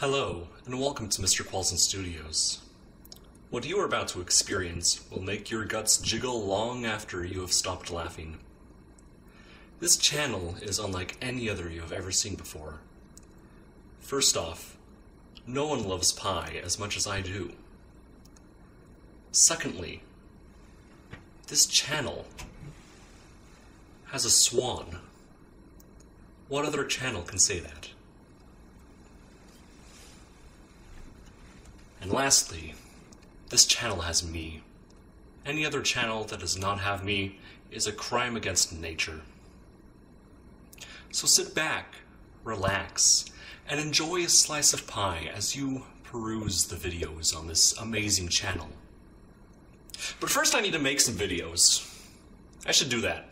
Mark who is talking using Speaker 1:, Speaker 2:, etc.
Speaker 1: Hello, and welcome to Mr. Quallzin Studios. What you are about to experience will make your guts jiggle long after you have stopped laughing. This channel is unlike any other you have ever seen before. First off, no one loves pie as much as I do. Secondly, this channel has a swan. What other channel can say that? And lastly, this channel has me. Any other channel that does not have me is a crime against nature. So sit back, relax, and enjoy a slice of pie as you peruse the videos on this amazing channel. But first I need to make some videos. I should do that.